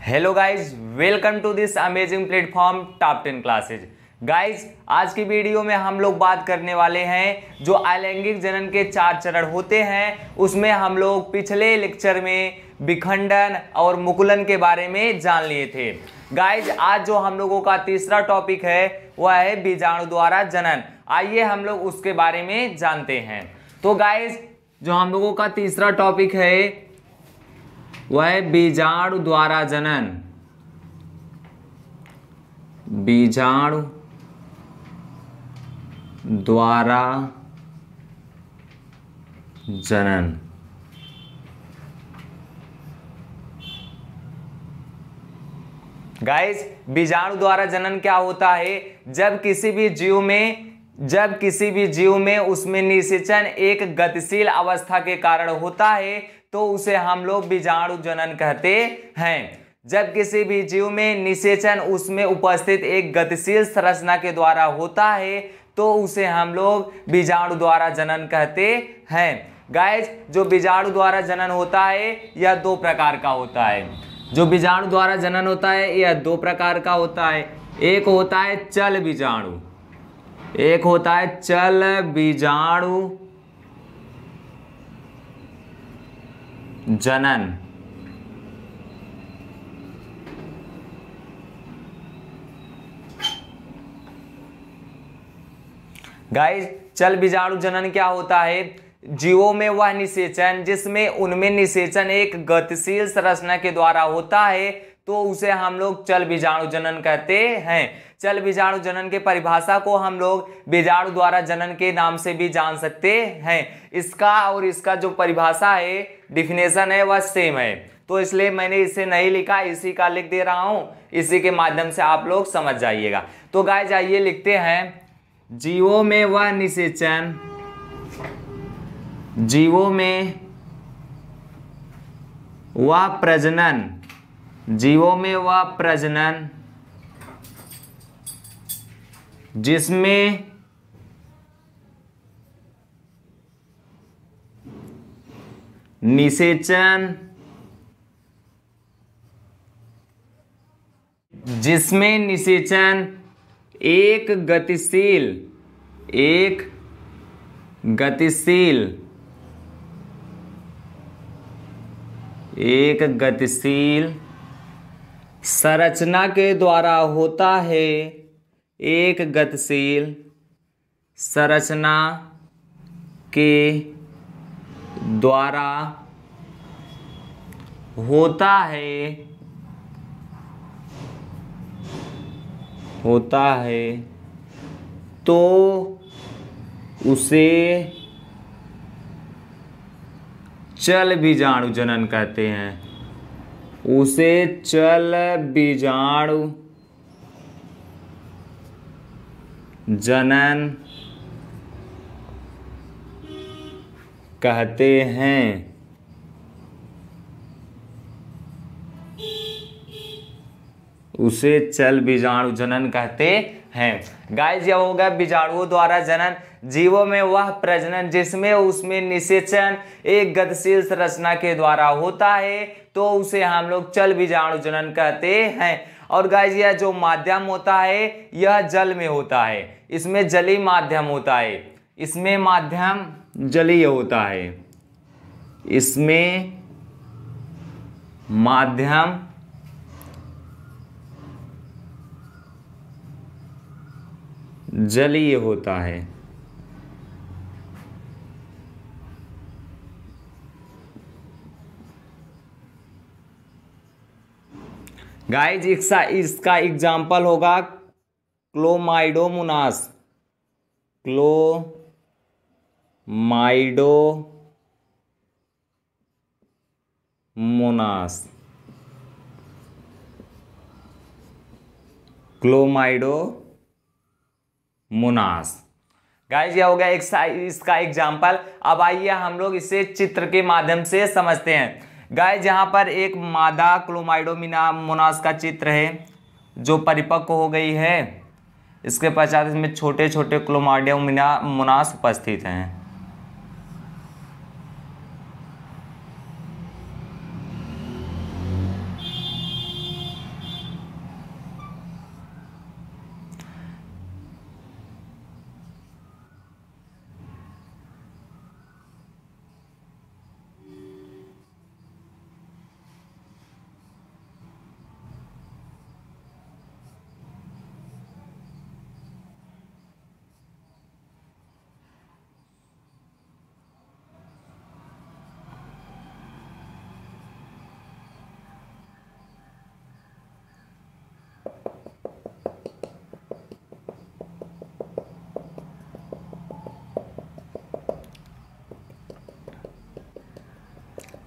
Hello guys welcome to this amazing platform top ten classes guys आज की video में हम लोग बात करने वाले हैं जो अलैंगिक जनन के चार चरण होते हैं। उसमें हम लोग पिछले लेक्चर में विखंडन और मुकुलन के बारे में जान लिए थे। गाइज़ आज जो हम लोगों का तीसरा टॉपिक है, वह है बीजाणु द्वारा जनन। आइए हम लोग उसके बारे में जानते हैं। तो गाइज़ जो हम लोगों का तीसरा टॉपिक है वह बीजाणु द्वारा जनन। बीजाणु द्वारा जनन। गाइस बीजाणु द्वारा जनन क्या होता है? जब किसी भी जीव में, जब किसी भी जीव में उसमें निषेचन एक गतिशील अवस्था के कारण होता है तो उसे हम लोग बीजाणु जनन कहते हैं। जब किसी भी जीव में निषेचन, उसमें उपस्थित एक गतिशील संरचना के द्वारा होता है तो उसे हम लोग बीजाणु द्वारा जनन कहते हैं। गाइस जो बीजाणु द्वारा जनन होता है, यह दो प्रकार का होता है। जो बीजाणु द्वारा जनन होता है, यह दो प्रकार का होता है। एक होता है चल बीजाणु। एक होता है चल बीजाणु। जनन। गाइस चल बीजाणु जनन क्या होता है? जीवों में वह निषेचन, जिसमें उनमें निषेचन एक गतिशील संरचना के द्वारा होता है। तो उसे हम लोग चल बीजाणु जनन कहते हैं। चल बीजाणु जनन के परिभाषा को हम लोग बीजाणु द्वारा जनन के नाम से भी जान सकते हैं। इसका और इसका जो परिभाषा है डिफिनेशन है, वह सेम है। तो इसलिए मैंने इसे नहीं लिखा, इसी का लिख दे रहा हूँ। इसी के माध्यम से आप लोग समझ जाइएगा। तो गाय जाइए लिखते हैं। जीवो में वह निषेचन। जीवो में वह प्रजनन। जीवों में वह प्रजनन जिसमें निषेचन जिसमें निषेचन एक गतिशील एक गतिशील एक गतिशील संरचना के द्वारा होता है एक गतिशील संरचना के द्वारा होता है होता है तो उसे चल बीजाणु जनन कहते हैं। उसे चल बीजाणु। जनन कहते हैं। उसे चल बीजाणु जनन कहते हैं। गाइस यह होगा बीजाणुओं द्वारा जनन। जीवों में वह प्रजनन जिसमें उसमें निषेचन एक गतिशील संरचना के द्वारा होता है तो उसे हम लोग चल बीजाणु जनन कहते हैं। और गाइस यह जो माध्यम होता है, यह जल में होता है। इसमें जली माध्यम होता है। इसमें माध्यम जलीय होता है। इसमें माध्यम जलीय होता है। गाइज़ इसका एग्ज़ाम्पल होगा chlamydomonas chlamydomonas chlamydomonas guys यह हो गया एक इसका एग्ज़ाम्पल अब आइए हम लोग इसे चित्र के माध्यम से समझते हैं। गाइज़ जहाँ पर एक मादा क्लोमाइडोमिना मोनास का चित्र है, जो परिपक्व हो गई है। इसके पश्चात इसमें छोटे छोटे क्लोमाइडोमिना मोनास उपस्थित हैं।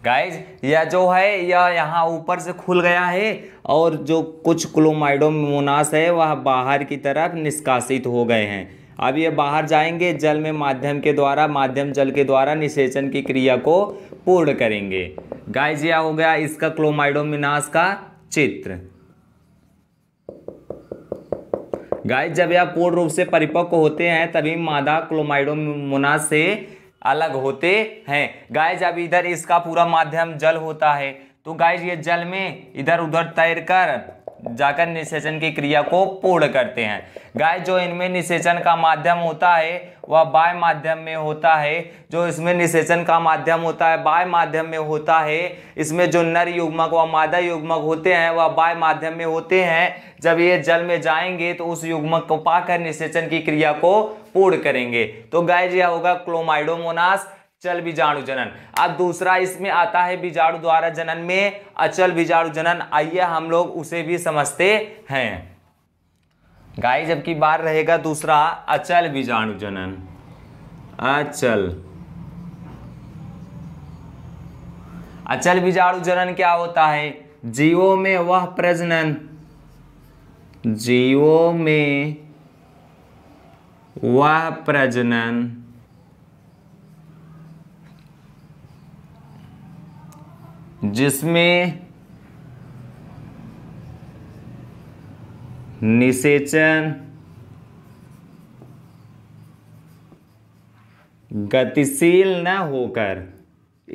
गाइज़ यह जो है, यह यहाँ ऊपर से खुल गया है और जो कुछ क्लोमाइडोमोनास है, वह बाहर की तरफ़ निष्कासित हो गए हैं। अब ये बाहर जाएँगे, जल में माध्यम के द्वारा, माध्यम जल के द्वारा निषेचन की क्रिया को पूर्ण करेंगे। गाइज़ यह हो गया इसका क्लोमाइडोमिनास का चित्र। गाइज़ जब यह पूर्ण रूप से परिपक्व होते हैं, तभी मादा क्लोमाइडोमोनास से अलग होते हैं। गाय जब इधर इसका पूरा माध्यम जल होता है। तो गाय ये जल में इधर उधर तैर कर जाकर निषेचन की क्रिया को पूर्ण करते हैं। गाय जो इनमें निषेचन का माध्यम होता है, वह बाय माध्यम में होता है। जो इसमें निषेचन का माध्यम होता है, बाय माध्यम में होता है। इसमें जो नर युग्मक व मादा युग्मक होते हैं, वह बाय माध्यम में होते हैं। जब ये जल में जाएँगे तो उस युग्मक को पाकर निषेचन की क्रिया को पूर्ण करेंगे। तो गाय यह होगा क्लोमाइडोमोनास। चल बीजाणु जनन। अब दूसरा इसमें आता है बीजाणु द्वारा जनन में अचल बीजाणु जनन। आइए हम लोग उसे भी समझते हैं। गाय जबकि बार रहेगा दूसरा अचल बीजाणु जनन। अचल। अचल बीजाणु जनन क्या होता है? जीवों में वह प्रजनन। जीवों में वह प्रजनन। जिसमें निषेचन, गतिशील न होकर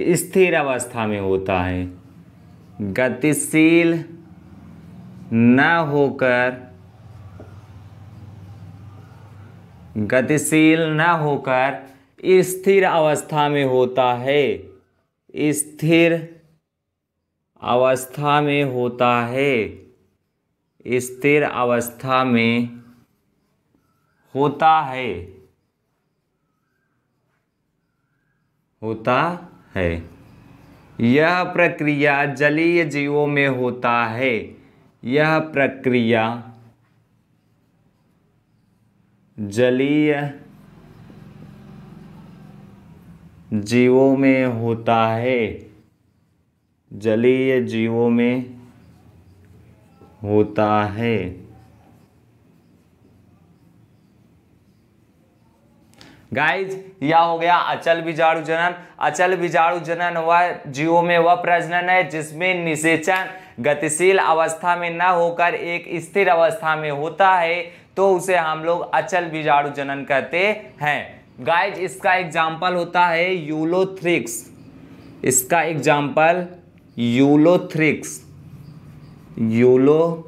स्थिर अवस्था में होता है। गतिशील न होकर, गतिशील न होकर स्थिर अवस्था में होता है। स्थिर अवस्था में होता है। स्थिर अवस्था में होता है। होता है। यह प्रक्रिया जलीय जीवों में होता है। यह प्रक्रिया जलीय जीवों में होता है। जलीय जीवों में होता है। गाइज़ यह हो गया अचल बीजाणु जनन। अचल बीजाणु जनन वह जीवों में वह प्रजनन है जिसमें निषेचन गतिशील अवस्था में न होकर एक स्थिर अवस्था में होता है तो उसे हम लोग अचल बीजाणु जनन कहते हैं। गाइज़ इसका एग्ज़ाम्पल होता है यूलोथ्रिक्स। इसका एग्ज़ाम्पल यूलोथ्रिक्स यूलोथ्रिक्स।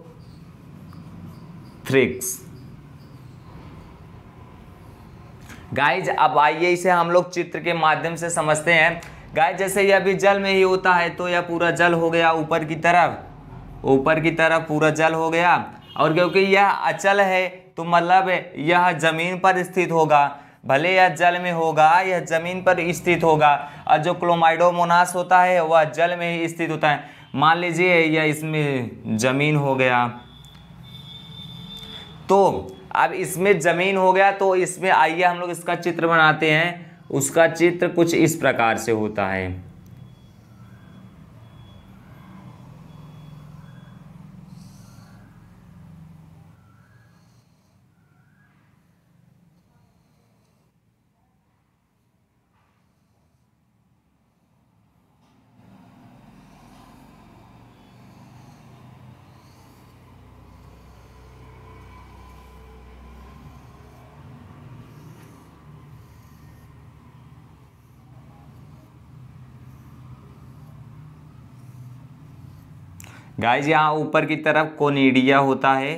गाइज़ अब आइए इसे हम लोग चित्र के माध्यम से समझते हैं। गाय जैसे यह भी जल में ही होता है तो यह पूरा जल हो गया ऊपर की तरफ़। ऊपर की तरफ़ पूरा जल हो गया। और क्योंकि यह अचल है तो मतलब यह ज़मीन पर स्थित होगा। भले यह जल में होगा, यह ज़मीन पर स्थित होगा। और जो क्लोमाइडोमोनास होता है, वह जल में ही स्थित होता है। मान लीजिए, यह इसमें ज़मीन हो गया। तो अब इसमें ज़मीन हो गया तो इसमें आइए हम लोग इसका चित्र बनाते हैं। उसका चित्र कुछ इस प्रकार से होता है। गाइज़ यहाँ ऊपर की तरफ़ कोनीडिया होता है।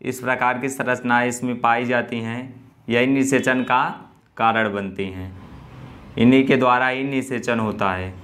इस प्रकार की संरचनाएँ इसमें पाई जाती हैं। यही निषेचन का कारण बनती हैं। इन्हीं के द्वारा ही निषेचन होता है।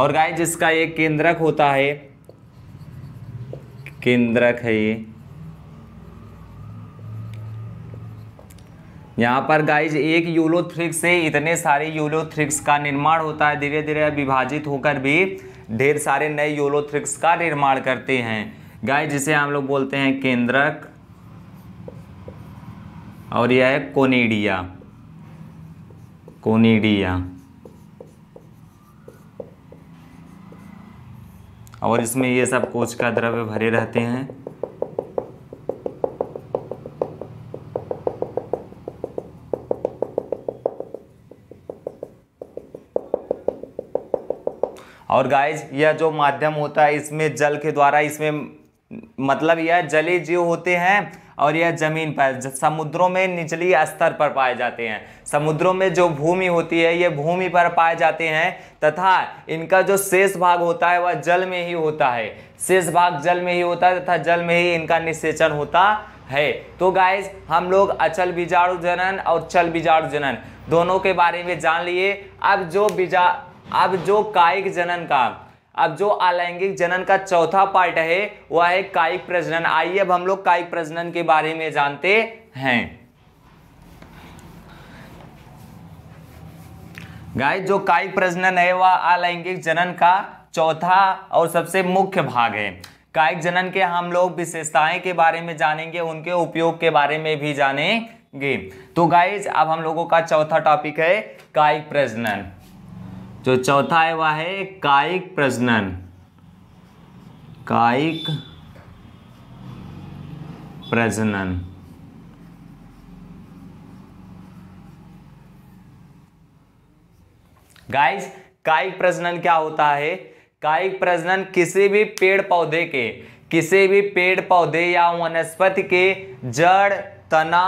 और गाय जिसका एक केंद्रक होता है, केंद्रक है ये। यहाँ पर गाइज़ एक यूलोथ्रिक्स से इतने सारे यूलोथ्रिक्स का निर्माण होता है। धीरे धीरे विभाजित होकर भी ढेर सारे नए यूलोथ्रिक्स का निर्माण करते हैं। गाय जिसे हम लोग बोलते हैं केंद्रक। और यह है कोनिडिया। कोनिडिया। और इसमें ये सब कोच का द्रव्य भरे रहते हैं। और गाइज़ यह जो माध्यम होता है, इसमें जल के द्वारा इसमें मतलब यह जले जीव होते हैं और यह ज़मीन पर समुद्रों में निचली स्तर पर पाए जाते हैं। समुद्रों में जो भूमि होती है, ये भूमि पर पाए जाते हैं तथा इनका जो शेष भाग होता है, वह जल में ही होता है। शेष भाग जल में ही होता है तथा जल में ही इनका निषेचन होता है। तो गाइज़ हम लोग अचल बीजाणु जनन और चल बीजाणु जनन दोनों के बारे में जान लिए। अब जो बीजा, अब जो कायिक जनन का अब जो अलैंगिक जनन का चौथा पार्ट है, वह है कायिक प्रजनन। आइए अब हम लोग कायिक प्रजनन के बारे में जानते हैं। गाय जो कायिक प्रजनन है, वह अलैंगिक जनन का चौथा और सबसे मुख्य भाग है। कायिक जनन के हम लोग विशेषताएँ के बारे में जानेंगे, उनके उपयोग के बारे में भी जानेंगे। तो गाइज़ अब हम लोगों का चौथा टॉपिक है कायिक प्रजनन। जो चौथा है वह है कायिक प्रजनन। कायिक प्रजनन। गाइस कायिक प्रजनन क्या होता है? कायिक प्रजनन किसी भी पेड़ पौधे के, किसी भी पेड़ पौधे या वनस्पति के जड़, तना,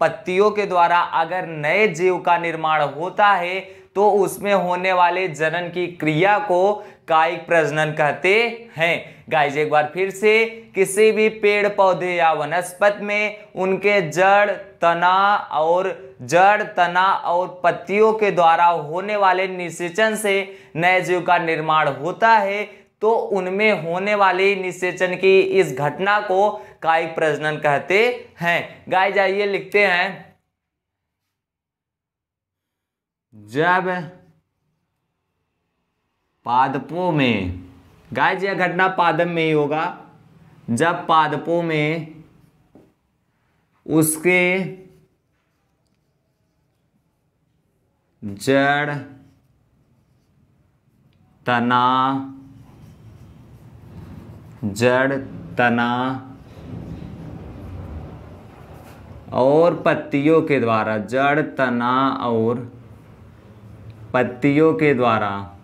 पत्तियों के द्वारा अगर नए जीव का निर्माण होता है तो उसमें होने वाले जनन की क्रिया को कायिक प्रजनन कहते हैं। गाइज़ एक बार फिर से, किसी भी पेड़ पौधे या वनस्पति में उनके जड़, तना और जड़, तना और पत्तियों के द्वारा होने वाले निषेचन से नए जीव का निर्माण होता है तो उनमें होने वाली निषेचन की इस घटना को कायिक प्रजनन कहते हैं। गाय जाइए लिखते हैं। जब पादपों में गाय यह घटना पादप में ही होगा। जब पादपों में उसके जड़, तना जड़, तना और पत्तियों के द्वारा, जड़, तना और पत्तियों के द्वारा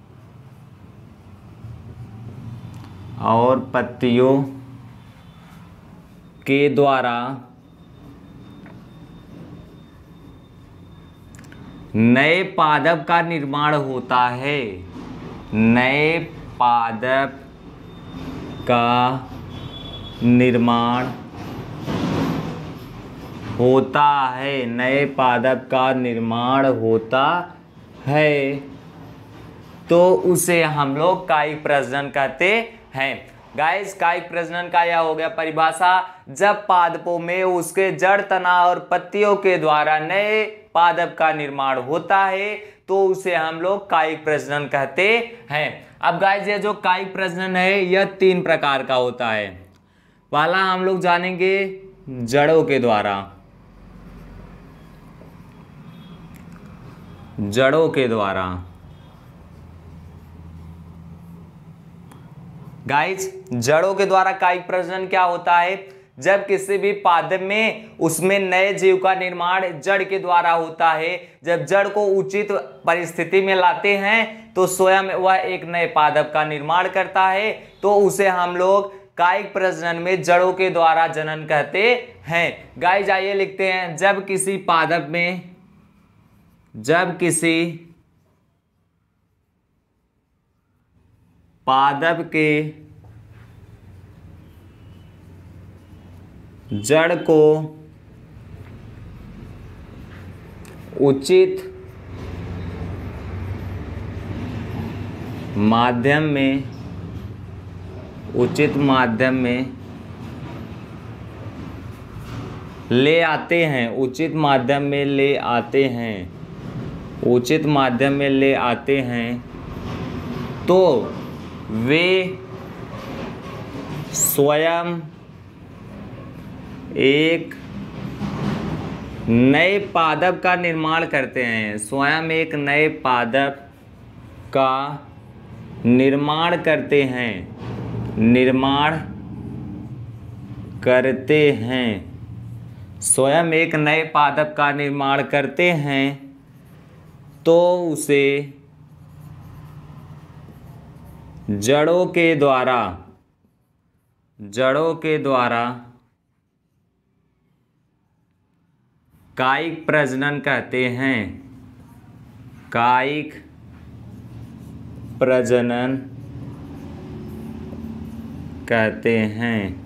और पत्तियों के द्वारा नए पादप का निर्माण होता है। नए पादप का निर्माण होता है। नए पादप का निर्माण होता है। तो उसे हम लोग कायिक प्रजनन कहते हैं। गाइस कायिक प्रजनन का यह हो गया परिभाषा। जब पादपों में उसके जड़ तना और पत्तियों के द्वारा नए पादप का निर्माण होता है तो उसे हम लोग कायिक प्रजनन कहते हैं। अब गाइस ये जो कायिक प्रजनन है, यह तीन प्रकार का होता है। पहला हम लोग जानेंगे जड़ों के द्वारा। जड़ों के द्वारा। गाइस जड़ों के द्वारा कायिक प्रजनन क्या होता है? जब किसी भी पादप में उसमें नए जीव का निर्माण जड़ के द्वारा होता है। जब जड़ को उचित परिस्थिति में लाते हैं तो स्वयं वह एक नए पादप का निर्माण करता है। तो उसे हम लोग कायिक प्रजनन में जड़ों के द्वारा जनन कहते हैं। गाय जाइए लिखते हैं। जब किसी पादप में जब किसी पादप के जड़ को उचित माध्यम में, उचित माध्यम में ले आते हैं, उचित माध्यम में ले आते हैं। उचित माध्यम में ले आते हैं तो वे स्वयं एक नए पादप का निर्माण करते हैं। स्वयं एक नए पादप का निर्माण करते हैं, निर्माण करते हैं। स्वयं एक नए पादप का निर्माण करते हैं तो उसे जड़ों के द्वारा, जड़ों के द्वारा कायिक प्रजनन कहते हैं। कायिक प्रजनन कहते हैं।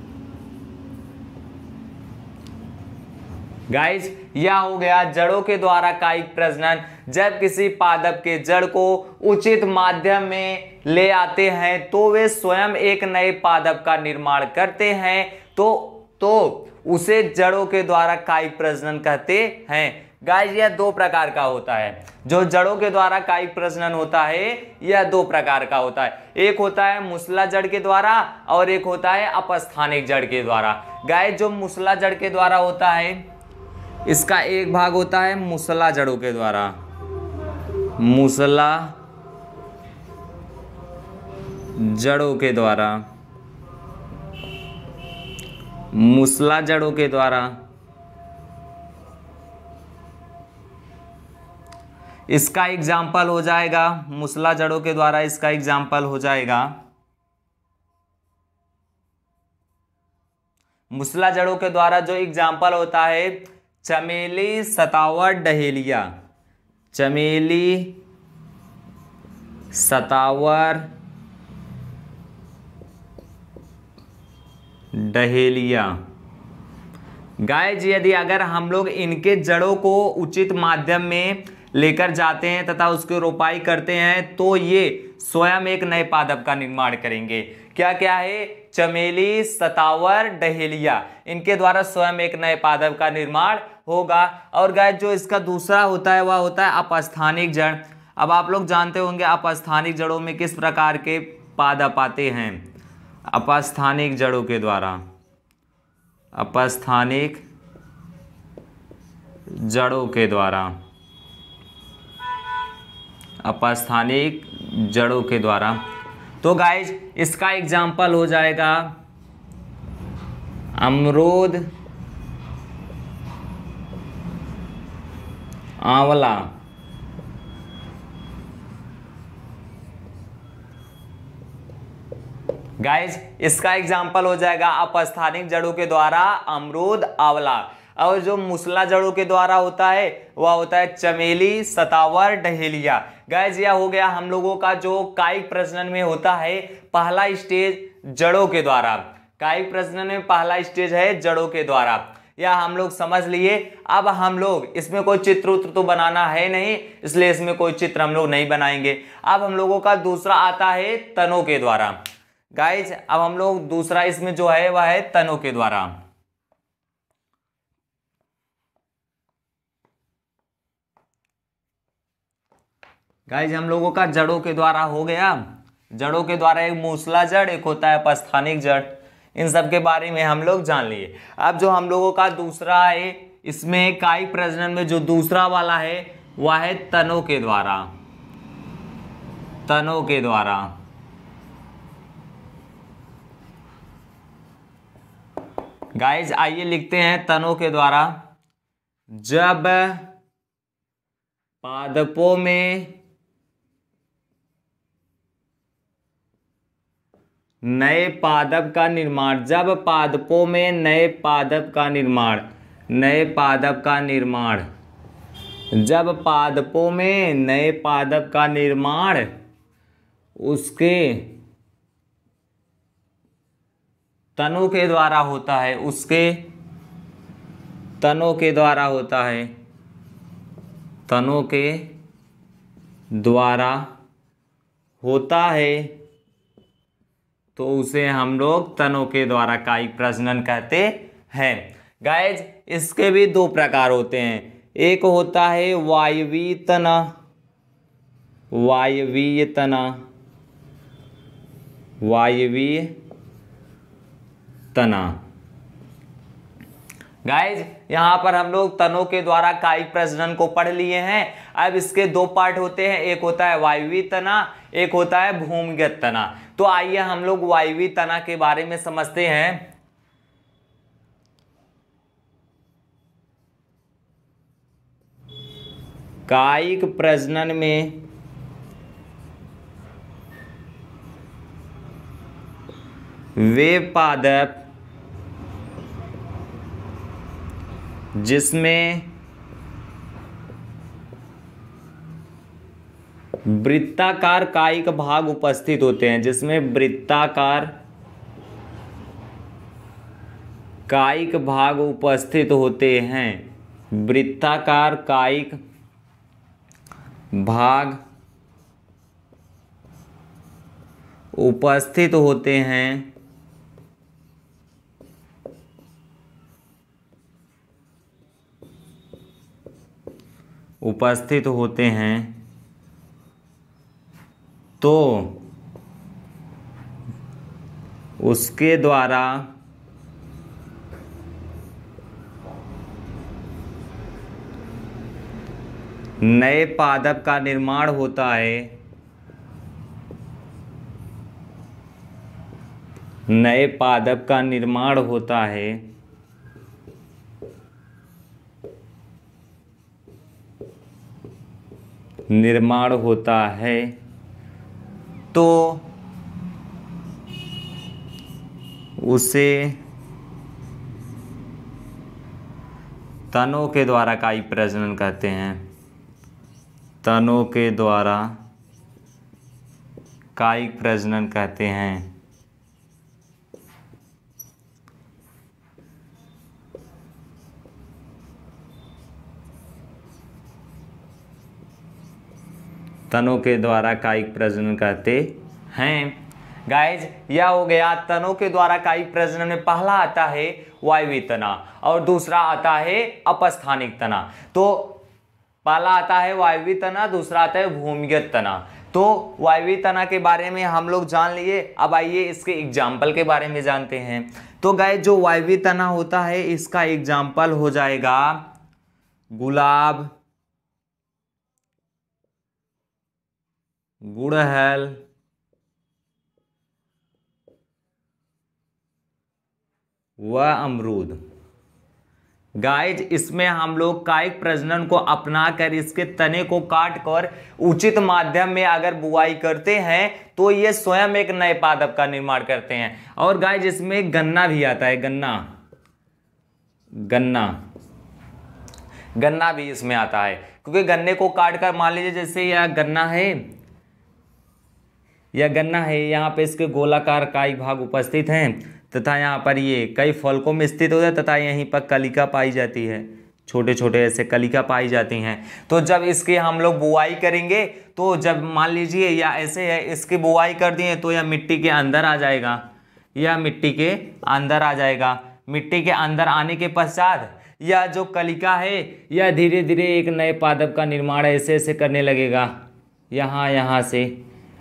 गाइस यह हो गया जड़ों के द्वारा कायिक प्रजनन। जब किसी पादप के जड़ को उचित माध्यम में ले आते हैं तो वे स्वयं एक नए पादप का निर्माण करते हैं। तो तो उसे जड़ों के द्वारा कायिक प्रजनन कहते हैं। गाइस, यह दो प्रकार का होता है। जो जड़ों के द्वारा कायिक प्रजनन होता है, यह दो प्रकार का होता है। एक होता है मुसला जड़ के द्वारा और एक होता है अपस्थानिक जड़ के द्वारा। गाय जो मुसला जड़ के द्वारा होता है, इसका एक भाग होता है मुसला जड़ों के द्वारा। मुसला जड़ों के द्वारा, मुसला जड़ों के द्वारा, इसका एग्ज़ाम्पल हो जाएगा, मुसला जड़ों के द्वारा इसका एग्ज़ाम्पल हो जाएगा। मुसला जड़ों के द्वारा जो एग्ज़ाम्पल होता है, चमेली सतावर डहेलिया। चमेली, सतावर, डहेलिया। गाय जी यदि अगर हम लोग इनके जड़ों को उचित माध्यम में लेकर जाते हैं तथा उसकी रोपाई करते हैं तो ये स्वयं एक नए पादप का निर्माण करेंगे। क्या क्या है? चमेली, सतावर, डहेलिया। इनके द्वारा स्वयं एक नए पादप का निर्माण होगा। और गाय जो इसका दूसरा होता है, वह होता है अपस्थानिक जड़। अब आप लोग जानते होंगे अपस्थानिक जड़ों में किस प्रकार के पादप आते हैं? अपस्थानिक जड़ों के द्वारा। अपस्थानिक जड़ों के द्वारा। अपस्थानिक जड़ों के द्वारा। तो गाइज़ इसका एग्ज़ाम्पल हो जाएगा। अमरूद आंवला। गाइज़ इसका एग्ज़ाम्पल हो जाएगा अपस्थानिक जड़ों के द्वारा अमरूद आंवला। और जो मुसला जड़ों के द्वारा होता है, वह होता है चमेली, सतावर, डहेलिया। गाइज़ यह हो गया हम लोगों का जो कायिक प्रजनन में होता है, पहला स्टेज जड़ों के द्वारा। कायिक प्रजनन में पहला स्टेज है जड़ों के द्वारा। या हम लोग समझ लिए, अब हम लोग इसमें कोई चित्र उत्र तो बनाना है नहीं, इसलिए इसमें कोई चित्र हम लोग नहीं बनाएँगे। अब हम लोगों का दूसरा आता है तनों के द्वारा। गाइज़ अब हम लोग दूसरा इसमें जो है, वह है तनों के द्वारा। गाइज़ हम लोगों का जड़ों के द्वारा हो गया। जड़ों के द्वारा एक मूसला जड़, एक होता है अपस्थानिक जड़। इन सब के बारे में हम लोग जान लिए। अब जो हम लोगों का दूसरा है, इसमें काई प्रजनन में जो दूसरा वाला है, वह है तनों के द्वारा। तनों के द्वारा। गाइज़ आइए लिखते हैं तनों के द्वारा। जब पादपों में नए पादप का निर्माण। जब पादपों में नए पादप का निर्माण, नए पादप का निर्माण। जब पादपों में नए पादप का निर्माण, उसके तनों के द्वारा होता है, उसके तनों के द्वारा होता है, तनों के द्वारा होता है। तो उसे हम लोग तनों के द्वारा कायिक प्रजनन कहते हैं। गाइज़ इसके भी दो प्रकार होते हैं। एक होता है वायवीय तना वायवीय तना वायवीय तना गाइज़ यहाँ पर हम लोग तनों के द्वारा कायिक प्रजनन को पढ़ लिए हैं। अब इसके दो पार्ट होते हैं। एक होता है वायवी तना एक होता है भूमिगत तना तो आइए हम लोग वायवी तना के बारे में समझते हैं। कायिक प्रजनन में वे पादप जिसमें वृत्ताकार कायिक भाग उपस्थित होते हैं, जिसमें वृत्ताकार कायिक भाग उपस्थित होते हैं। वृत्ताकार कायिक भाग उपस्थित होते हैं। उपस्थित होते हैं। तो उसके द्वारा नए पादप का निर्माण होता है। नए पादप का निर्माण होता है। निर्माण होता है। तो उसे तनों के द्वारा काई प्रजनन कहते हैं। तनों के द्वारा कायिक प्रजनन कहते हैं। तनों के द्वारा कायिक प्रजनन कहते हैं। गाइज़ यह हो गया तनों के द्वारा कायिक प्रजनन में पहला आता है वायवी तना और दूसरा आता है अपस्थानिक तना। तो पहला आता है वायवी तना, दूसरा आता है भूमिगत तना। तो वायवी तना के बारे में हम लोग जान लिए। अब आइए इसके एग्ज़ाम्पल के बारे में जानते हैं। तो गाय जो वायवी तना होता है, इसका एग्ज़ाम्पल हो जाएगा गुलाब गुड़हल व अमरूद। गाइज़ इसमें हम लोग कायिक प्रजनन को अपना कर, इसके तने को काट कर, उचित माध्यम में अगर बुआई करते हैं तो ये स्वयं एक नए पादप का निर्माण करते हैं। और गाइज़ इसमें गन्ना भी आता है, गन्ना। गन्ना। गन्ना भी इसमें आता है। क्योंकि गन्ने को काट कर मान लीजिए जैसे यह गन्ना है यह गन्ना है। यहाँ पे इसके गोलाकार काई भाग उपस्थित हैं तथा यहाँ पर ये कई फलकों में स्थित होता है तथा यहीं पर कलिका पाई जाती है। छोटे छोटे ऐसे कलिका पाई जाती हैं। तो जब इसकी हम लोग बुआई करेंगे तो जब मान लीजिए या ऐसे है, इसकी बुआई कर दिए तो यह मिट्टी के अंदर आ जाएगा। यह मिट्टी के अंदर आ जाएगा। मिट्टी के अंदर आने के पश्चात यह जो कलिका है, यह धीरे धीरे एक नए पादप का निर्माण ऐसे ऐसे करने लगेगा। यहाँ यहाँ से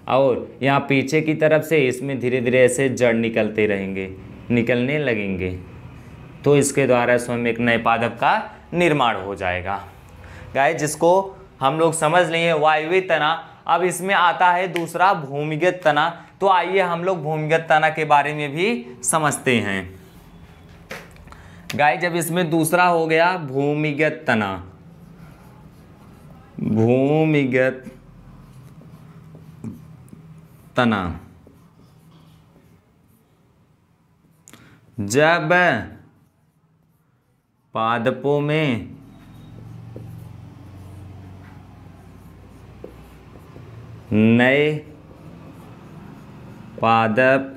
और यहाँ पीछे की तरफ़ से इसमें धीरे धीरे ऐसे जड़ निकलते रहेंगे, निकलने लगेंगे। तो इसके द्वारा स्वयं एक नए पादप का निर्माण हो जाएगा। गाय जिसको हम लोग समझ लिए, वायवी तना, अब इसमें आता है दूसरा भूमिगत तना। तो आइए हम लोग भूमिगत तना के बारे में भी समझते हैं। गाय जब इसमें दूसरा हो गया, भूमिगत तना। भूमिगत तना जब पादपों में नए पादप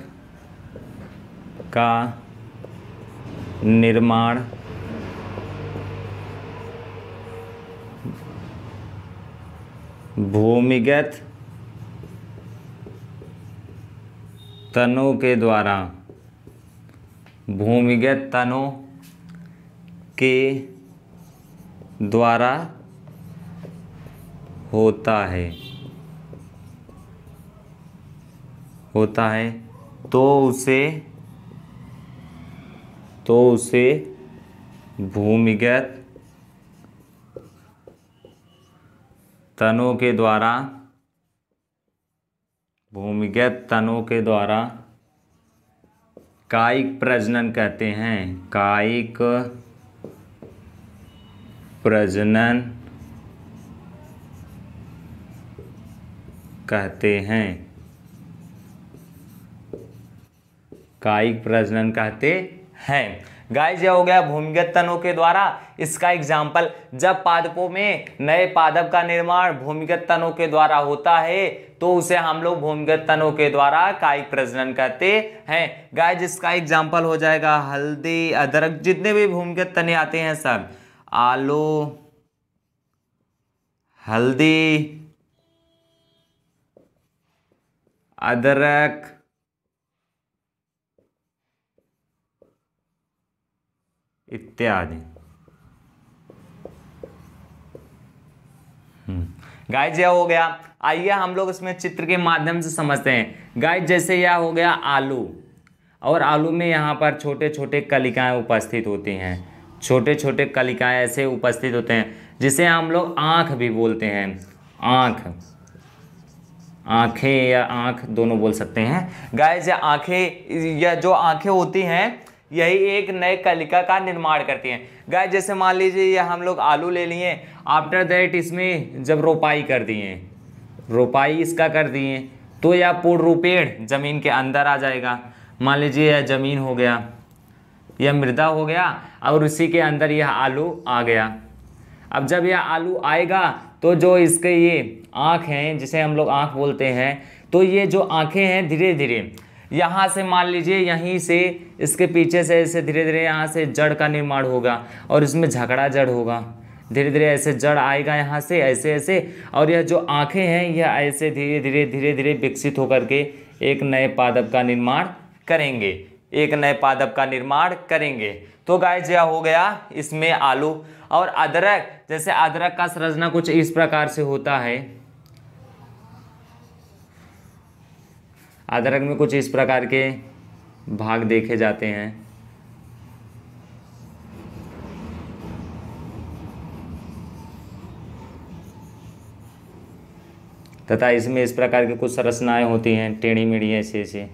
का निर्माण भूमिगत तनों के द्वारा। भूमिगत तनों के द्वारा होता है। होता है। तो उसे तो उसे भूमिगत तनों के द्वारा भूमिगत तनों के द्वारा कायिक प्रजनन कहते हैं। कायिक प्रजनन कहते हैं। कायिक प्रजनन कहते हैं। गाइस यह हो गया भूमिगत तनों के द्वारा इसका एग्ज़ाम्पल जब पादपों में नए पादप का निर्माण भूमिगत तनों के द्वारा होता है तो उसे हम लोग भूमिगत तनों के द्वारा कायिक प्रजनन कहते हैं. गाय जिसका एग्ज़ाम्पल हो जाएगा हल्दी, अदरक, जितने भी भूमिगत तने आते हैं सब. आलू, हल्दी, अदरक इत्यादि। गाय यह हो गया। आइए हम लोग इसमें चित्र के माध्यम से समझते हैं। गाय जैसे यह हो गया आलू। और आलू में यहाँ पर छोटे छोटे कलिकाएँ उपस्थित होती हैं। छोटे छोटे कलिकाएँ ऐसे उपस्थित होते हैं, जिसे हम लोग आँख भी बोलते हैं। आँख। आँखें या आँख दोनों बोल सकते हैं। गाय या आँखें या जो आँखें होती हैं यही एक नए कलिका का निर्माण करती हैं। गाय जैसे मान लीजिए ये हम लोग आलू ले लिए आफ्टर दैट इसमें जब रोपाई कर दिए, रोपाई इसका कर दिए तो यह पूर्ण रूपेण ज़मीन के अंदर आ जाएगा। मान लीजिए यह ज़मीन हो गया, यह मृदा हो गया, और उसी के अंदर यह आलू आ गया। अब जब यह आलू आएगा तो जो इसके ये आँख हैं, जिसे हम लोग आँख बोलते हैं तो ये जो आँखें हैं धीरे धीरे यहाँ से मान लीजिए, यहीं से इसके पीछे से ऐसे धीरे धीरे यहाँ से जड़ का निर्माण होगा और इसमें झगड़ा जड़ होगा। धीरे धीरे ऐसे जड़ आएगा यहाँ से ऐसे ऐसे और यह जो आँखें हैं, यह ऐसे धीरे धीरे धीरे धीरे विकसित होकर के एक नए पादप का निर्माण करेंगे। एक नए पादप का निर्माण करेंगे। तो गाय यह हो गया इसमें आलू और अदरक। जैसे अदरक का संरचना कुछ इस प्रकार से होता है। अदरक में कुछ इस प्रकार के भाग देखे जाते हैं। तथा इसमें इस प्रकार की कुछ संरचनाएँ होती हैं टेढ़ी मेढ़ी ऐसे ऐसे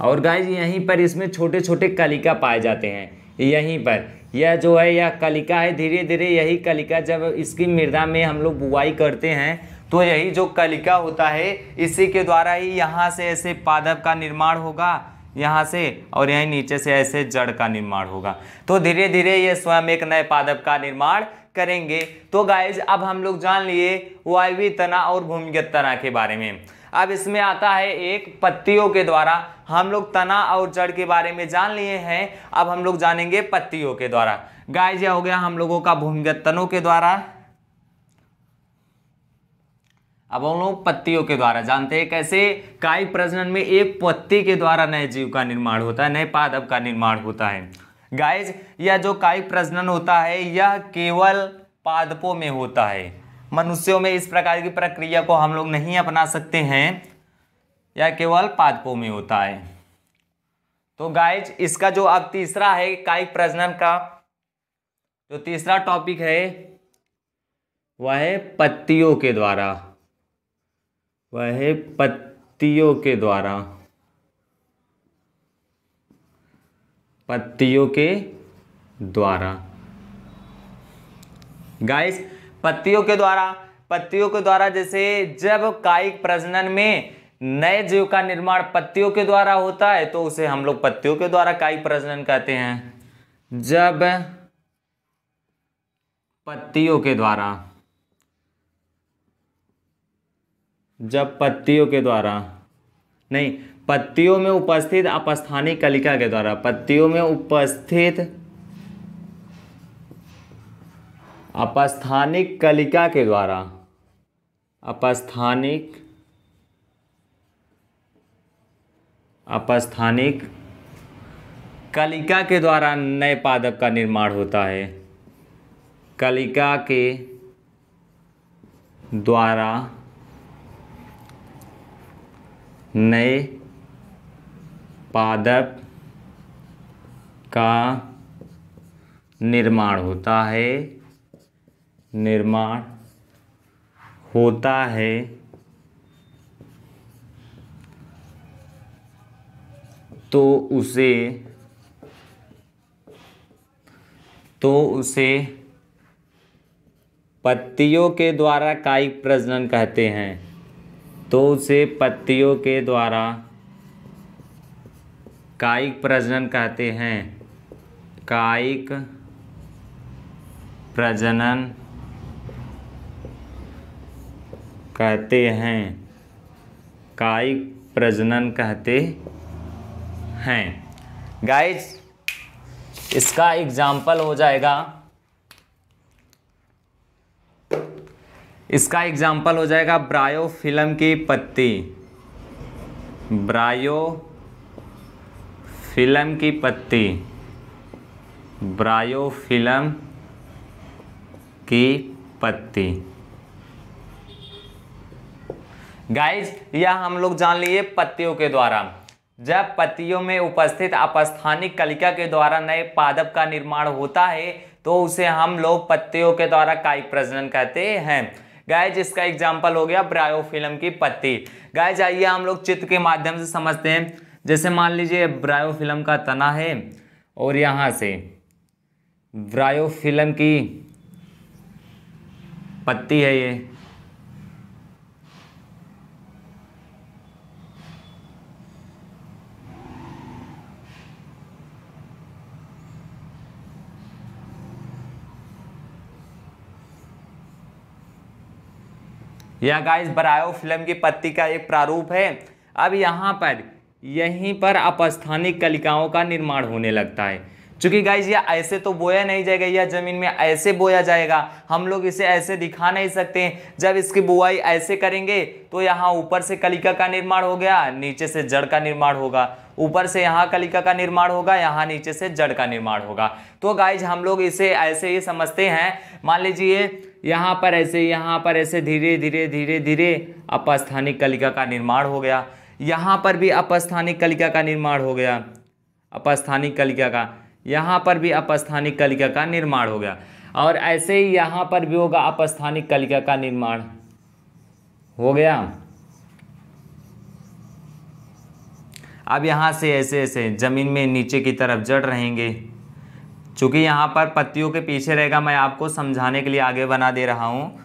और गाइज़ यहीं पर इसमें छोटे छोटे कलिका पाए जाते हैं। यहीं पर। यह जो है, यह कलिका है धीरे धीरे यही कलिका जब इसकी मृदा में हम लोग बुआई करते हैं तो यही जो कलिका होता है, इसी के द्वारा ही यहाँ से ऐसे पादप का निर्माण होगा, यहाँ से और यहीं नीचे से ऐसे जड़ का निर्माण होगा। तो धीरे धीरे ये स्वयं एक नए पादप का निर्माण करेंगे। तो गाइज़ अब हम लोग जान लिए वायवी तना और भूमिगत तना के बारे में। अब इसमें आता है एक पत्तियों के द्वारा। हम लोग तना और जड़ के बारे में जान लिए हैं। अब हम लोग जानेंगे पत्तियों के द्वारा। गाय यह हो गया हम लोगों का भूमिगत तनों के द्वारा। अब हम लोग पत्तियों के द्वारा जानते हैं कैसे काय प्रजनन में एक पत्ती के द्वारा नए जीव का निर्माण होता है, नए पादप का निर्माण होता है। गाइज़ यह जो काय प्रजनन होता है, यह केवल पादपों में होता है। मनुष्यों में इस प्रकार की प्रक्रिया को हम लोग नहीं अपना सकते हैं, यह केवल पादपों में होता है। तो गाइज़ इसका जो अब तीसरा है कायिक प्रजनन का, जो तीसरा टॉपिक है, वह है पत्तियों के द्वारा। वह है पत्तियों के द्वारा। पत्तियों के द्वारा। गाइस पत्तियों के द्वारा, पत्तियों के द्वारा जैसे जब कायिक प्रजनन में नए जीव का निर्माण पत्तियों के द्वारा होता है तो उसे हम लोग पत्तियों के द्वारा कायिक प्रजनन कहते हैं। जब पत्तियों के द्वारा, जब पत्तियों के द्वारा, नहीं, पत्तियों में उपस्थित अपस्थानिक कलिका के द्वारा, पत्तियों में उपस्थित अपस्थानिक कलिका के द्वारा। अपस्थानिक अपस्थानिक कलिका के द्वारा नए पादप का निर्माण होता है। कलिका के द्वारा नए पादप का निर्माण होता है। निर्माण होता है। तो उसे तो उसे पत्तियों के द्वारा कायिक प्रजनन कहते हैं। तो उसे पत्तियों के द्वारा कायिक प्रजनन कहते हैं। कायिक प्रजनन कहते हैं। कायिक प्रजनन कहते हैं। गाइस इसका एग्ज़ाम्पल हो जाएगा। इसका एग्ज़ाम्पल हो जाएगा ब्रायो फ़िल्म की पत्ती। ब्रायो फ़िल्म की पत्ती। ब्रायो फ़िल्म की पत्ती। गाइस यह हम लोग जान लिए पत्तियों के द्वारा। जब पत्तियों में उपस्थित अपस्थानिक कलिका के द्वारा नए पादप का निर्माण होता है तो उसे हम लोग पत्तियों के द्वारा कायिक प्रजनन कहते हैं। गाय जिसका एग्ज़ाम्पल हो गया ब्रायोफिल्म की पत्ती। गाय जाइए हम लोग चित्र के माध्यम से समझते हैं। जैसे मान लीजिए ब्रायोफिल्म का तना है, और यहाँ से ब्रायोफिल्म की पत्ती है ये। यह गाइस बरायो फ़िल्म की पत्ती का एक प्रारूप है। अब यहाँ पर, यहीं पर अपस्थानिक कलिकाओं का निर्माण होने लगता है। चूँकि गाइज़ यह ऐसे तो बोया नहीं जाएगा यह ज़मीन में ऐसे बोया जाएगा, हम लोग इसे ऐसे दिखा नहीं सकते। जब इसकी बुआई ऐसे करेंगे तो यहाँ ऊपर से कलिका का निर्माण हो गया, नीचे से जड़ का निर्माण होगा। ऊपर से यहाँ कलिका का निर्माण होगा, यहाँ नीचे से जड़ का निर्माण होगा। तो गाइज़ हम लोग इसे ऐसे ही समझते हैं। मान लीजिए, यहाँ पर ऐसे, यहाँ पर ऐसे, धीरे धीरे धीरे धीरे अपस्थानिक कलिका का निर्माण हो गया। यहाँ पर भी अपस्थानिक कलिका का निर्माण हो गया। अपस्थानिक कलिका का। यहाँ पर भी अपस्थानिक कलिका का निर्माण हो गया। और ऐसे ही यहाँ पर भी होगा अपस्थानिक कलिका का निर्माण। हो गया। अब यहाँ से ऐसे ऐसे ज़मीन में नीचे की तरफ़ जड़ रहेंगे। चूँकि यहाँ पर पत्तियों के पीछे रहेगा, मैं आपको समझाने के लिए आगे बना दे रहा हूँ।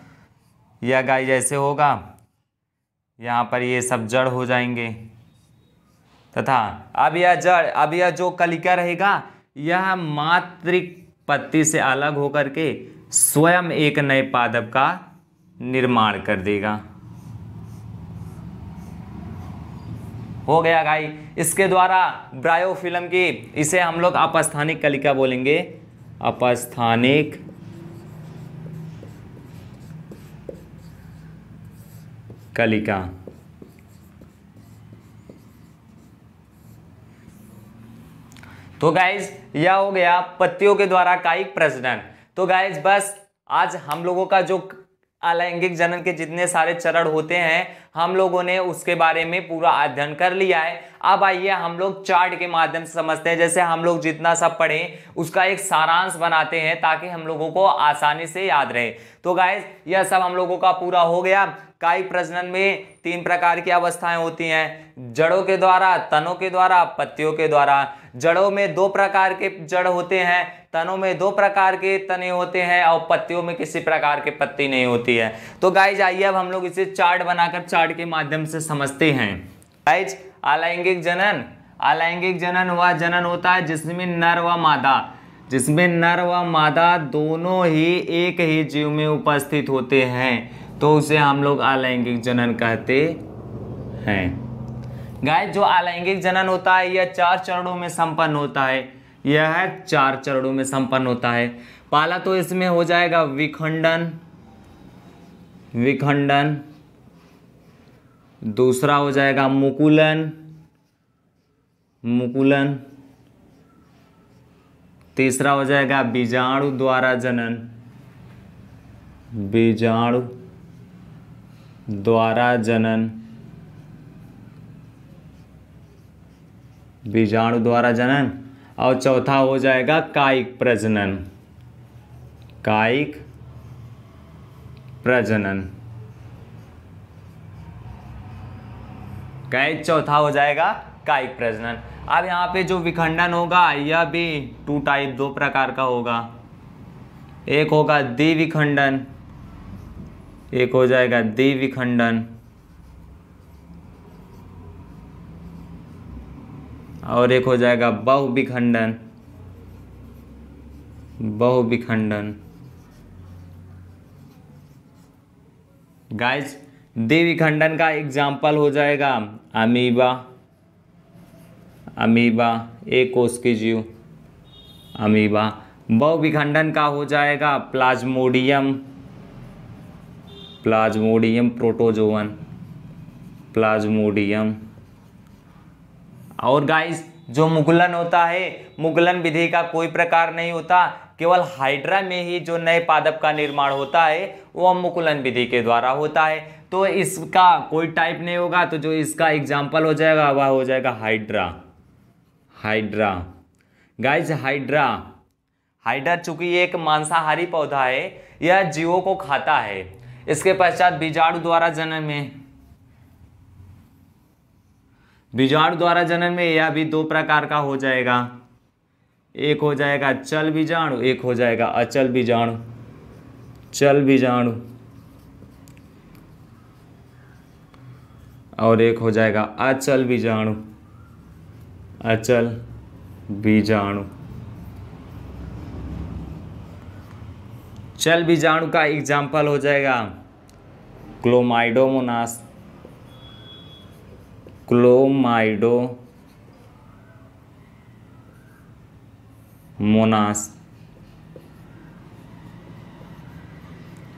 यह गाय जैसे होगा। यहाँ पर ये सब जड़ हो जाएँगे। तथा अब यह जड़, अब यह जो कलिका रहेगा यह मात्रिक पत्ती से अलग होकर के स्वयं एक नए पादप का निर्माण कर देगा। हो गया गाई। इसके द्वारा ब्रायोफिल्म की इसे हम लोग अपस्थानिक कलिका बोलेंगे। अपस्थानिक कलिका। तो गाइज़ यह हो गया पत्तियों के द्वारा कायिक प्रजनन। तो गाइज़ बस आज हम लोगों का जो अलैंगिक जनन के जितने सारे चरण होते हैं हम लोगों ने उसके बारे में पूरा अध्ययन कर लिया है। अब आइए हम लोग चार्ट के माध्यम से समझते हैं। जैसे हम लोग जितना सब पढ़ें, उसका एक सारांश बनाते हैं ताकि हम लोगों को आसानी से याद रहे। तो गाइज़ यह सब हम लोगों का पूरा हो गया। कायिक प्रजनन में तीन प्रकार की अवस्थाएँ होती हैं। जड़ों के द्वारा, तनों के द्वारा, पत्तियों के द्वारा। जड़ों में दो प्रकार के जड़ होते हैं, तनों में दो प्रकार के तने होते हैं और पत्तियों में किसी प्रकार के पत्ती नहीं होती है। तो गाइज़ आइए अब हम लोग इसे चार्ट बनाकर चार्ट के माध्यम से समझते हैं। गाइज़ अलैंगिक जनन। अलैंगिक जनन वह जनन होता है जिसमें नर व मादा। जिसमें नर व मादा दोनों ही एक ही जीव में उपस्थित होते हैं तो उसे हम लोग अलैंगिक जनन कहते हैं। गाय जो अलैंगिक जनन होता है, यह चार चरणों में संपन्न होता है। यह चार चरणों में संपन्न होता है। पहला तो इसमें हो जाएगा विखंडन। विखंडन। दूसरा हो जाएगा मुकुलन। मुकुलन। तीसरा हो जाएगा बीजाणु द्वारा जनन। बीजाणु द्वारा जनन। बीजाणु द्वारा जनन। और चौथा हो जाएगा कायिक प्रजनन। कायिक प्रजनन। कायिक चौथा हो जाएगा कायिक प्रजनन। अब यहाँ पे जो विखंडन होगा, यह भी टू टाइप दो प्रकार का होगा। एक होगा द्विविखंडन एक हो जाएगा द्विविखंडन और एक हो जाएगा बहुविखंडन बहुविखंडन गाइस द्विविखंडन का एग्ज़ाम्पल हो जाएगा। अमीबा। अमीबा, एक कोष के जीव। अमीबा। बहुविखंडन का हो जाएगा प्लाज्मोडियम। Plasmodium protozoan. प्लाज्मोडियम। और गाइस जो मुगलन होता है, मुगलन विधि का कोई प्रकार नहीं होता। केवल हाइड्रा में ही जो नए पादप का निर्माण होता है, वो मुकुलन विधि के द्वारा होता है। तो इसका कोई टाइप नहीं होगा तो जो इसका एग्ज़ाम्पल हो जाएगा, वह हो जाएगा hydra. Hydra. Guys hydra. Hydra चूँकि एक मांसाहारी पौधा है, यह जीवों को खाता है। इसके पश्चात बीजाणु द्वारा जन्म में, बीजाणु द्वारा जनन में यह भी दो प्रकार का हो जाएगा। एक हो जाएगा चल बीजाणु एक हो जाएगा अचल बीजाणु चल बीजाणु और एक हो जाएगा अचल बीजाणु अचल बीजाणु चल बीजाणु का एग्ज़ाम्पल हो जाएगा क्लोमाइडोमोनास। क्लोमाइडो मोनास।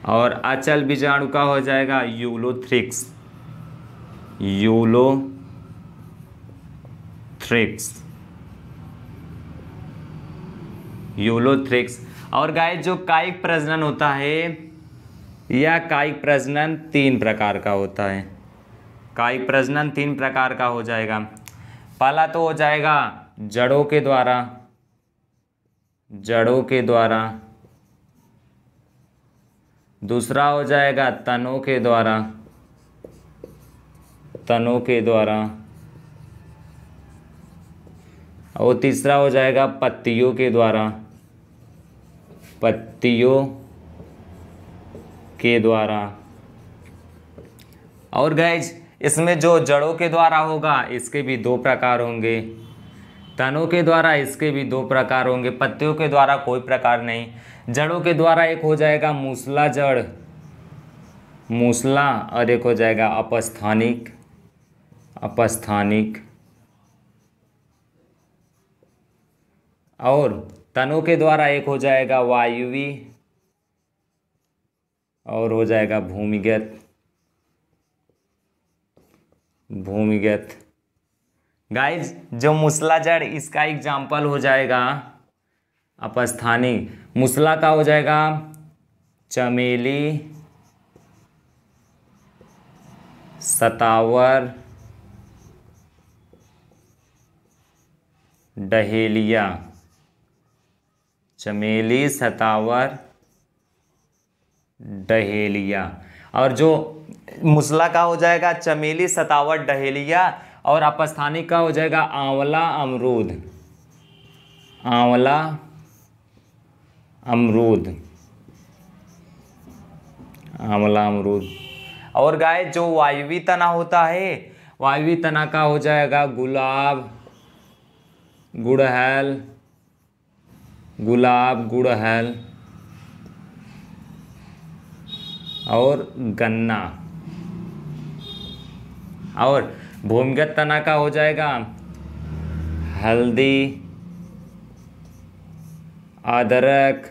और अचल बीजाणु का हो जाएगा यूलोथ्रिक्स। यूलोथ्रिक्स। यूलोथ्रिक्स। और गाय जो कायिक प्रजनन होता है यह कायिक प्रजनन तीन प्रकार का होता है। कायिक प्रजनन तीन प्रकार का हो जाएगा। पहला तो हो जाएगा जड़ों के द्वारा। जड़ों के द्वारा। दूसरा हो जाएगा तनों के द्वारा। तनों के द्वारा। और तीसरा हो जाएगा पत्तियों के द्वारा। पत्तियों के द्वारा। और गैज इसमें जो जड़ों के द्वारा होगा, इसके भी दो प्रकार होंगे। तनों के द्वारा इसके भी दो प्रकार होंगे। पत्तियों के द्वारा कोई प्रकार नहीं। जड़ों के द्वारा एक हो जाएगा मूसला जड़। मूसला और एक हो जाएगा अपस्थानिक। अपस्थानिक। और तनों के द्वारा एक हो जाएगा वायुवी और हो जाएगा भूमिगत। भूमिगत। गाइस जो मुसला जड़ इसका एग्ज़ाम्पल हो जाएगा अपस्थानी मुसला का हो जाएगा चमेली, सतावर, डहेलिया। चमेली, सतावर, डहेलिया। और जो मुसला का हो जाएगा, चमेली, सतावर, डहेलिया। और अपस्थानिक का हो जाएगा? आंवला अमरूद। आंवला अमरूद। आंवला अमरूद। और गाय जो वायवी तना होता है, वायवी तना का हो जाएगा गुलाब, गुड़हल। गुलाब, गुड़हल। और गन्ना। और भूमिगत तना का हो जाएगा। हल्दी, अदरक,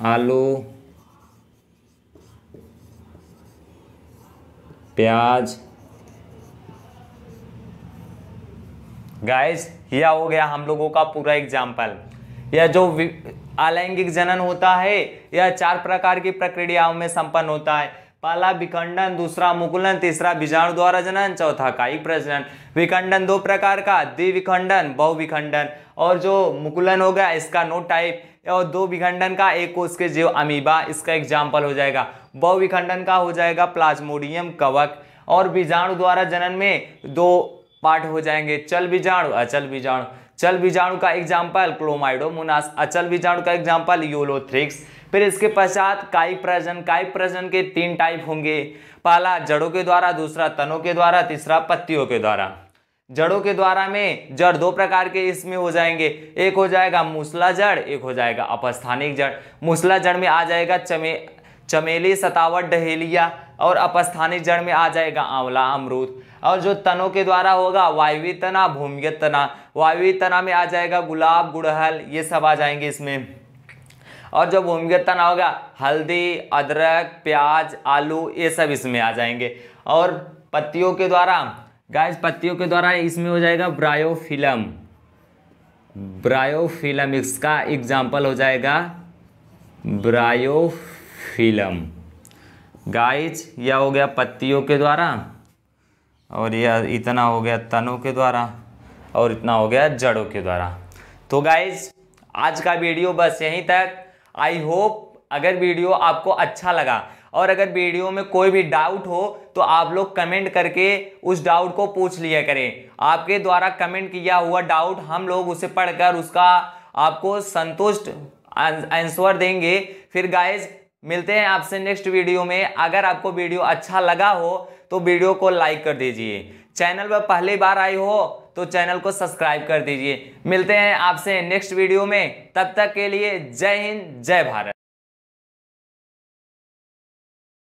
आलू, प्याज। गाइस यह हो गया हम लोगों का पूरा एग्ज़ाम्पल यह जो अलैंगिक जनन होता है, यह चार प्रकार की प्रक्रियाओं में संपन्न होता है। पहला विखंडन, दूसरा मुकुलन, तीसरा बीजाणु द्वारा जनन, चौथा कायिक प्रजनन। विखंडन दो प्रकार का, द्विविखंडन, बहुविखंडन। और जो मुकुलन हो गया, इसका नो टाइप और दो विखंडन का, एक कोष के जीव अमीबा, इसका एग्ज़ाम्पल हो जाएगा। बहुविखंडन का हो जाएगा प्लाज्मोडियम कवक, और बीजाणु द्वारा जनन में दो पार्ट हो जाएँगे, चल बीजाणु, अचल बीजाणु। चल बीजाणु का एग्ज़ाम्पल क्लोमाइडोमोनास अचल बीजाणु का एग्ज़ाम्पल यूलोथ्रिक्स फिर इसके पश्चात काई प्रजन काई प्रजन के तीन टाइप होंगे। पहला, जड़ों के द्वारा, दूसरा, तनों के द्वारा, तीसरा, पत्तियों के द्वारा। जड़ों के द्वारा में जड़ दो प्रकार के इसमें हो जाएँगे। एक हो जाएगा मूसला जड़, एक हो जाएगा अपस्थानिक जड़। मूसला जड़ में आ जाएगा चमे, चमेली, सतावट, डहेलिया और अपस्थानिक जड़ में आ जाएगा आंवला, अमरूद। और जो तनों के द्वारा होगा, वायवी तना, भूमिगत तना। वायवी तना में आ जाएगा गुलाब, गुड़हल, ये सब आ जाएँगे इसमें। और जो भूमिगत तना होगा, हल्दी, अदरक, प्याज, आलू, ये सब इसमें आ जाएँगे। और पत्तियों के द्वारा गाइस पत्तियों के द्वारा इसमें हो जाएगा ब्रायोफिलम ब्रायोफिलम इसका एग्ज़ाम्पल हो जाएगा ब्रायोफिलम गाइज़ यह हो गया पत्तियों के द्वारा, और यह इतना हो गया तनों के द्वारा, और इतना हो गया जड़ों के द्वारा। तो गाइज़ आज का वीडियो बस यहीं तक। आई होप अगर वीडियो आपको अच्छा लगा और अगर वीडियो में कोई भी डाउट हो तो आप लोग कमेंट करके उस डाउट को पूछ लिया करें। आपके द्वारा कमेंट किया हुआ डाउट हम लोग उसे पढ़कर उसका आपको संतुष्ट आंसर देंगे। फिर गाइज़ मिलते हैं आपसे नेक्स्ट वीडियो में। अगर आपको वीडियो अच्छा लगा हो तो वीडियो को लाइक कर दीजिए। चैनल पर पहली बार आई हो तो चैनल को सब्सक्राइब कर दीजिए। मिलते हैं आपसे नेक्स्ट वीडियो में। तब तक के लिए जय हिंद, जय भारत।